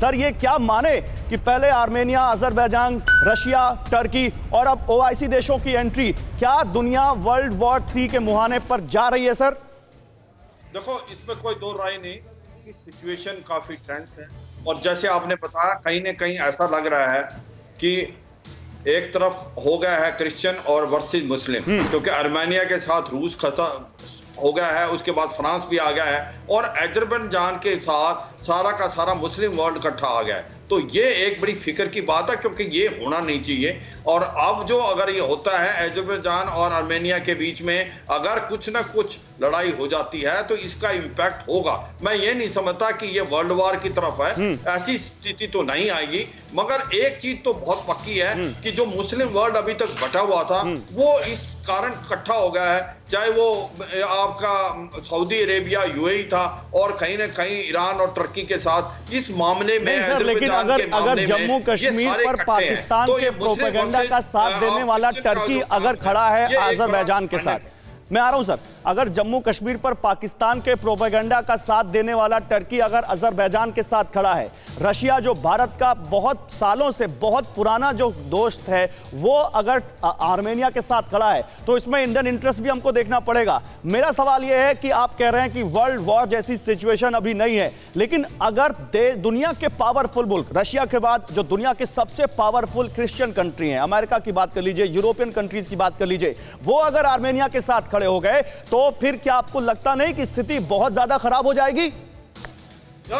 Sir ये क्या माने कि पहले आर्मेनिया अजरबैजान रशिया टर्की और अब ओआईसी देशों की एंट्री क्या दुनिया वर्ल्ड वॉर थ्री के मुहाने पर जा रही है सर? देखो इसमें कोई दो राय नहीं कि सिचुएशन काफ़ी टेंस है। और जैसे आपने बताया कहीं ना कहीं ऐसा लग रहा है कि एक तरफ़ हो गया है क्रिश्चियन और वर्सेस मुस्लिम क्योंकि आर्मेनिया के साथ रूस खता हो गया है उसके बाद फ्रांस भी आ गया है और अजरबैजान के साथ सारा का सारा मुस्लिम वर्ल्ड इकट्ठा आ गया है। तो ये एक बड़ी फ़िक्र की बात है क्योंकि ये होना नहीं चाहिए। और अब जो अगर ये होता है अजरबैजान और आर्मेनिया के बीच में अगर कुछ ना कुछ लड़ाई हो जाती है तो इसका इम्पैक्ट होगा। मैं ये नहीं समझता कि ये वर्ल्ड वार की तरफ़ है ऐसी स्थिति तो नहीं आएगी। मगर एक चीज़ तो बहुत पक्की है कि जो मुस्लिम वर्ल्ड अभी तक बटा हुआ था वो इस कारण इकट्ठा हो गया है चाहे वो आपका सऊदी अरेबिया यूएई था और कहीं ना कहीं ईरान और टर्की के साथ इस मामले में सर, लेकिन अगर अगर जम्मू कश्मीर पर पाकिस्तान तो के प्रोपेगेंडा का साथ देने वाला टर्की अगर खड़ा है आजरबैजान के साथ। मैं आ रहा हूँ सर अगर जम्मू कश्मीर पर पाकिस्तान के प्रोपेगेंडा का साथ देने वाला टर्की अगर अजरबैजान के साथ खड़ा है, रशिया जो भारत का बहुत सालों से बहुत पुराना जो दोस्त है, वो अगर आर्मेनिया के साथ खड़ा है तो इसमें इंडियन इंटरेस्ट भी हमको देखना पड़ेगा। मेरा सवाल यह है कि आप कह रहे हैं कि वर्ल्ड वॉर जैसी सिचुएशन अभी नहीं है, लेकिन अगर दुनिया के पावरफुल मुल्क, रशिया के बाद जो दुनिया के सबसे पावरफुल क्रिश्चियन कंट्री है, अमेरिका की बात कर लीजिए, यूरोपियन कंट्रीज़ की बात कर लीजिए, वो अगर आर्मेनिया के साथ खड़े हो गए तो फिर क्या आपको लगता नहीं कि स्थिति बहुत ज़्यादा खराब हो जाएगी?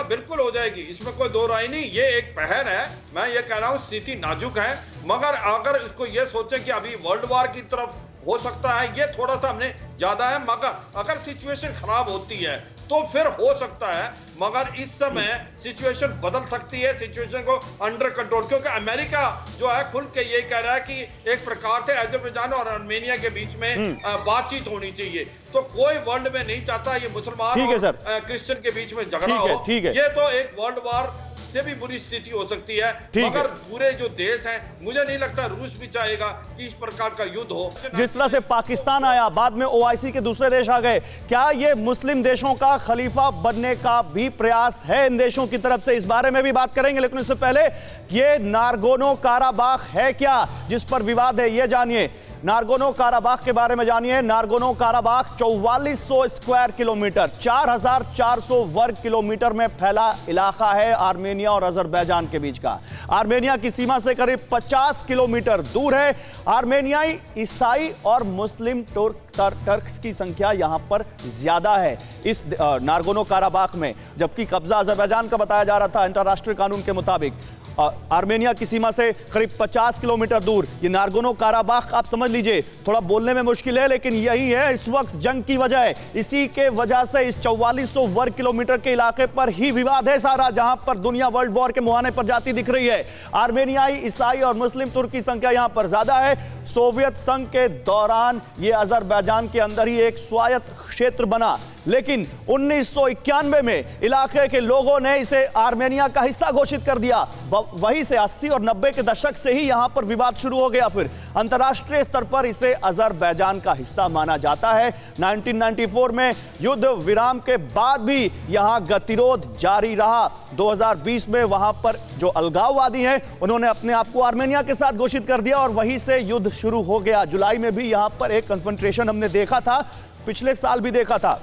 बिल्कुल हो जाएगी। इसमें कोई दो राय नहीं। ये एक पहर है। मैं ये कह रहा हूँ, स्थिति नाजुक है। मगर अगर इसको ये सोचे कि अभी वर्ल्ड वार की तरफ़ हो सकता है, ये थोड़ा सा हमने ज़्यादा है मगर अगर सिचुएशन खराब होती है तो फिर हो सकता है मगर इस समय सिचुएशन बदल सकती है सिचुएशन को अंडर कंट्रोल क्योंकि अमेरिका जो है खुल के ये कह रहा है कि एक प्रकार से अजरबैजान और आर्मेनिया के बीच में हम्म। बातचीत होनी चाहिए। तो कोई वर्ल्ड में नहीं चाहता ये मुसलमान और क्रिश्चियन के बीच में झगड़ा हो ये तो एक वर्ल्ड वार से भी बुरी स्थिति हो सकती है। मगर पूरे जो देश हैं मुझे नहीं लगता रूस भी चाहेगा कि इस प्रकार का युद्ध हो। जिस तरह से पाकिस्तान आया बाद में ओआईसी के दूसरे देश आ गए क्या ये मुस्लिम देशों का खलीफा बनने का भी प्रयास है इन देशों की तरफ़ से? इस बारे में भी बात करेंगे लेकिन इससे पहले ये नारगोनो काराबाख है क्या? जिस पर विवाद है ये जानिए। नारगोनो काराबाग के बारे में जानिए। नारगोनो काराबाग 4400 स्क्वायर किलोमीटर 4400 वर्ग किलोमीटर में फैला इलाका है आर्मेनिया और अजरबैजान के बीच का। आर्मेनिया की सीमा से करीब 50 किलोमीटर दूर है। आर्मेनियाई ईसाई और मुस्लिम तुर्क तर, टर्क्स की संख्या यहाँ पर ज़्यादा है। इस नारगोनो काराबाग में जबकि कब्जा अजरबैजान का बताया जा रहा था अंतर्राष्ट्रीय कानून के मुताबिक। आर्मेनिया की सीमा से करीब 50 किलोमीटर दूर। ये नारगोनो काराबाख, आप समझ लीजिए, थोड़ा बोलने में मुश्किल है, लेकिन यही है, इस वक्त जंग की वजह इसी के वजह से इस 4400 वर्ग किलोमीटर के इलाके पर ही विवाद है सारा, जहाँ पर दुनिया वर्ल्ड वॉर के मुहाने पर जाती दिख रही है। आर्मेनियाई, ईसाई और मुस्लिम तुर्क की संख्या यहाँ पर ज़्यादा है। सोवियत संघ के दौरान ये अजरबैजान के अंदर ही एक स्वायत्त क्षेत्र बना। लेकिन उन्नीस सौ इक्यानवे में इलाके के लोगों ने इसे आर्मेनिया का हिस्सा घोषित कर दिया। वहीं से 80 और 90 के दशक से ही यहाँ पर विवाद शुरू हो गया। फिर अंतर्राष्ट्रीय स्तर पर इसे अजरबैजान का हिस्सा माना जाता है। 1994 में युद्ध विराम के बाद भी यहाँ गतिरोध जारी रहा। 2020 में वहाँ पर जो अलगाववादी हैं, उन्होंने अपने आप को आर्मेनिया के साथ घोषित कर दिया और वहीं से युद्ध शुरू हो गया। जुलाई में भी यहाँ पर एक कन्फ्रंट्रेशन हमने देखा था, पिछले साल भी देखा था।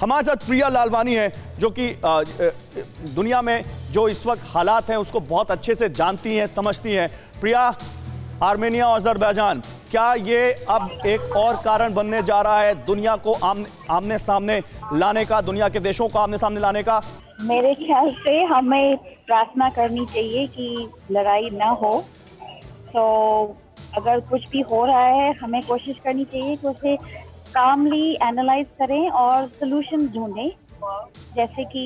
हमारे साथ प्रिया लालवानी है जो कि दुनिया में जो इस वक्त हालात हैं उसको बहुत अच्छे से जानती हैं समझती हैं। प्रिया आर्मेनिया और अजरबैजान क्या ये अब एक और कारण बनने जा रहा है दुनिया को आम, आमने सामने लाने का दुनिया के देशों को आमने सामने लाने का? मेरे ख्याल से हमें प्रार्थना करनी चाहिए कि लड़ाई ना हो। तो अगर कुछ भी हो रहा है हमें कोशिश करनी चाहिए कि उसे कामली एनालाइज करें और सोल्यूशन ढूंढें। जैसे कि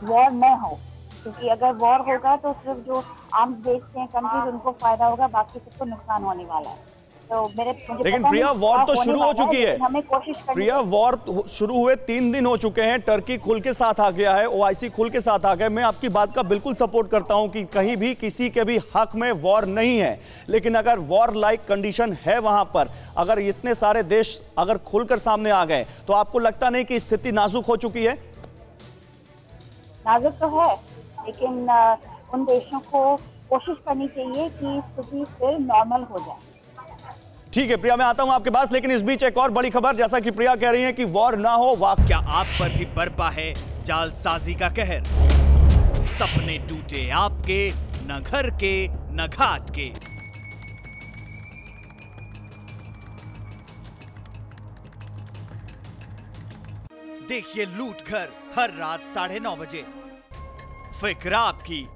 वॉर न हो क्योंकि अगर वॉर होगा तो सिर्फ़ जो आर्म्स बेचते हैं कंट्रीज़ उनको फ़ायदा होगा बाकी सबको नुकसान होने वाला है। तो मेरे लेकिन प्रिया वॉर तो शुरू हो चुकी है। हमें कोशिश प्रिया वॉर शुरू हुए तीन दिन हो चुके हैं टर्की खुल के साथ आ गया है ओआईसी खुल के साथ आ गया मैं आपकी बात का बिल्कुल सपोर्ट करता हूँ कि कहीं भी किसी के भी हक में वॉर नहीं है। लेकिन अगर वॉर लाइक कंडीशन है वहाँ पर अगर इतने सारे देश अगर खुलकर सामने आ गए तो आपको लगता नहीं कि स्थिति नाजुक हो चुकी है? नाजुक तो है लेकिन उन देशों को कोशिश करनी चाहिए कि स्थिति फिर नॉर्मल हो जाए। ठीक है, प्रिया, मैं आता हूँ आपके पास, लेकिन इस बीच एक और बड़ी खबर, जैसा कि प्रिया कह रही है कि वॉर ना हो वाक क्या आप पर भी बरपा है, जालसाजी का कहर। सपने टूटे आपके, न घर के, न घाट के। देखिए लूट घर हर रात साढ़े नौ बजे। फ़िक्र आपकी